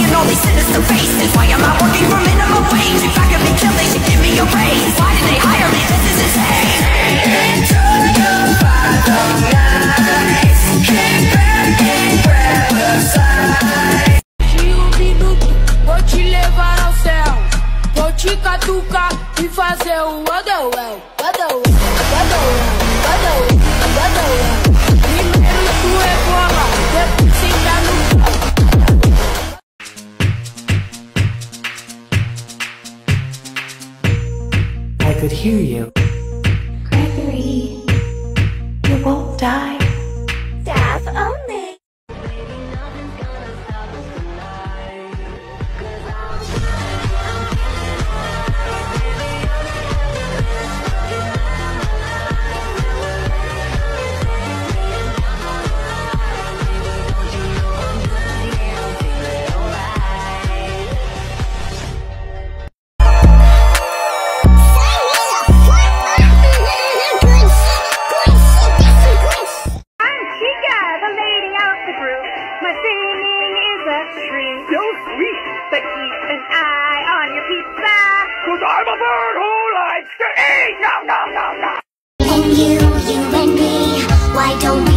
making all these sinister faces Why am I working for minimum wage? If I could be killed, they should give me a raise Why did they hire me? This is insane Into the Vou te levar ao céu Vou te catucar e fazer o Wonder Well Wonder Well Wonder Well Well hear you. Gregory, you won't die. Because I'm a bird who likes to eat! No, no, no, no! And you, you and me, why don't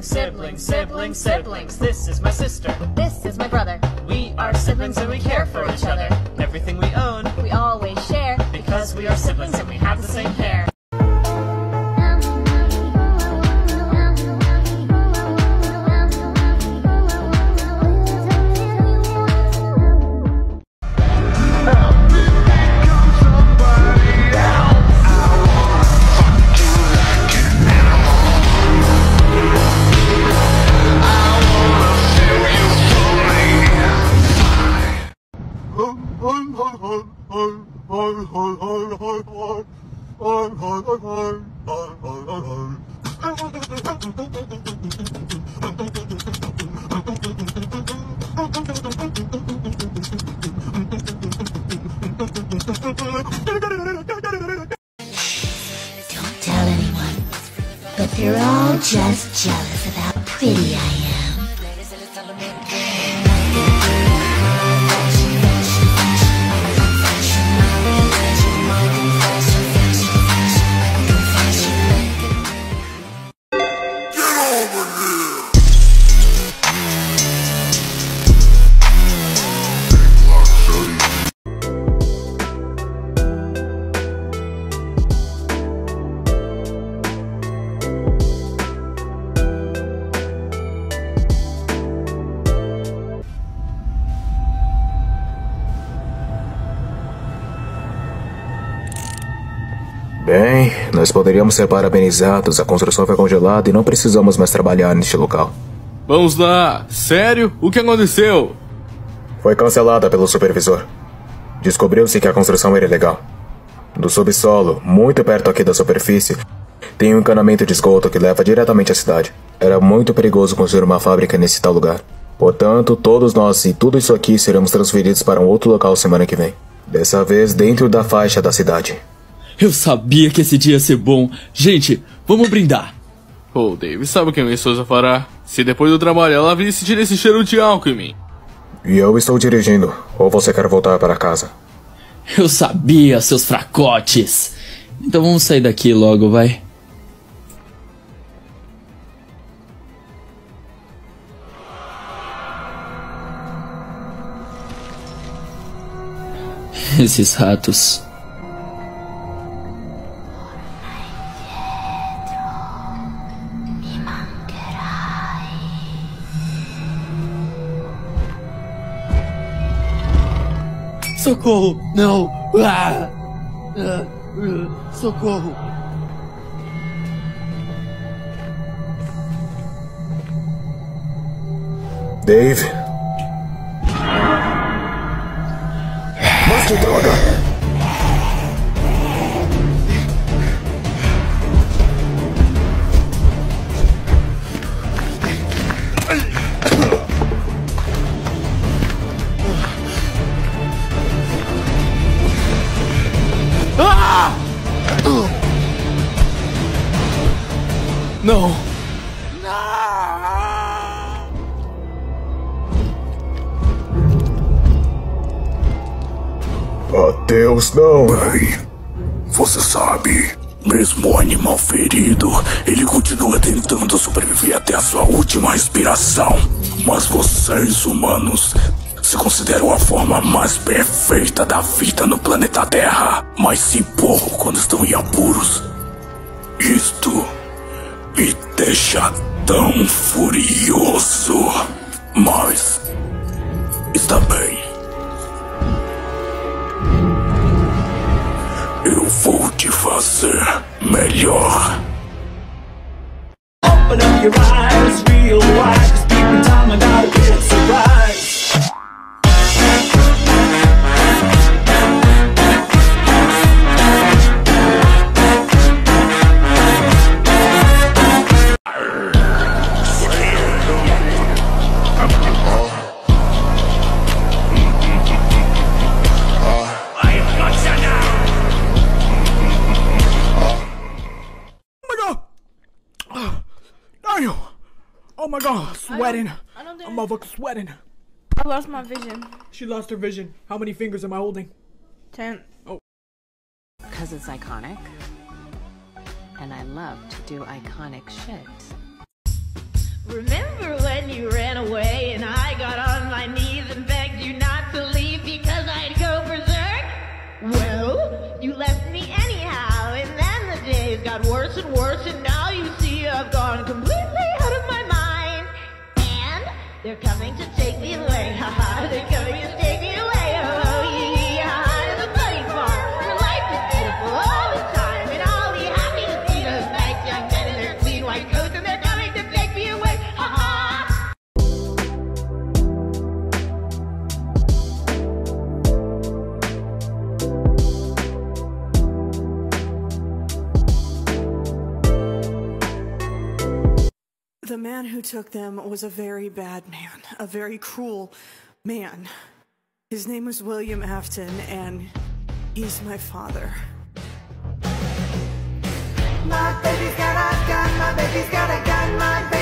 Siblings, siblings, siblings, siblings. This is my sister. This is my brother. We are siblings and we care for each other. Everything we own, we always share. Because we are siblings and we have the same hair. Don't tell anyone, but they're all just jealous of how pretty I am. Nós poderíamos ser parabenizados, a construção foi congelada e não precisamos mais trabalhar neste local. Vamos lá! Sério? O que aconteceu? Foi cancelada pelo supervisor. Descobriu-se que a construção era ilegal. Do subsolo, muito perto aqui da superfície, tem um encanamento de esgoto que leva diretamente à cidade. Era muito perigoso construir uma fábrica nesse tal lugar. Portanto, todos nós e tudo isso aqui seremos transferidos para um outro local semana que vem. Dessa vez dentro da faixa da cidade. Eu sabia que esse dia ia ser bom. Gente, vamos brindar. Oh, Dave, sabe o que a minha esposa fará? Se depois do trabalho ela vir sentir esse cheiro de álcool em mim. E eu estou dirigindo. Ou você quer voltar para casa? Eu sabia, seus fracotes. Então vamos sair daqui logo, vai. Esses ratos. Socorro! Não! Ah! ah! ah! Socorro! Dave? Mas que droga! Ah. Adeus, não. Bem, você sabe, mesmo o animal ferido, ele continua tentando sobreviver até a sua última respiração. Mas vocês, humanos, se consideram a forma mais perfeita da vida no planeta Terra, mas se empurram quando estão em apuros. Isto me deixa tão furioso, mas está bem. Eu vou te fazer melhor. Open up your eyes, realize, cause time I got a big sweating. I don't, I don't I'm motherfucking sweating. I lost my vision. She lost her vision. How many fingers am I holding? Ten. Oh. Because it's iconic. And I love to do iconic shit. Remember when you ran away and I got on my knees and begged you not to leave because I'd go berserk? Well, you left me anyhow, and then the days got worse and worse, and now medicamente The man who took them was a very bad man, a very cruel man. His name was William Afton, and he's my father. My baby's got a gun, my baby's got a gun, my baby.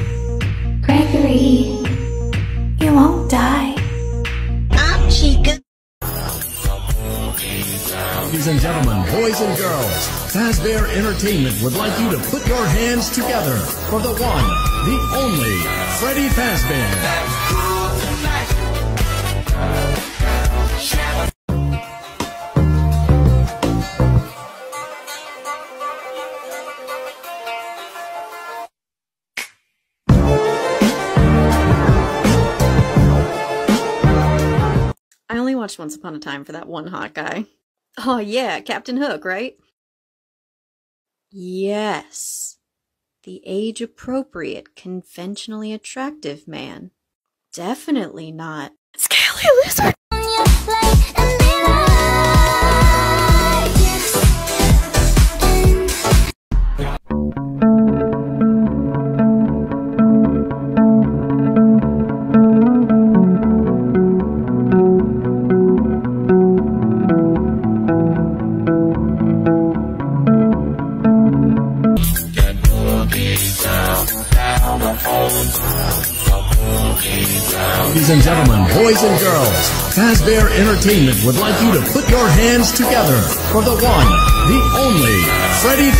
ladies and gentlemen, boys and girls, Fazbear Entertainment would like you to put your hands together for the one, the only, Freddy Fazbear. I only watched Once Upon a Time for that one hot guy. Oh, yeah, Captain Hook, right? Yes, the age appropriate, conventionally attractive man. Definitely not. Scaly lizard! Fazbear Entertainment would like you to put your hands together for the one, the only Freddie.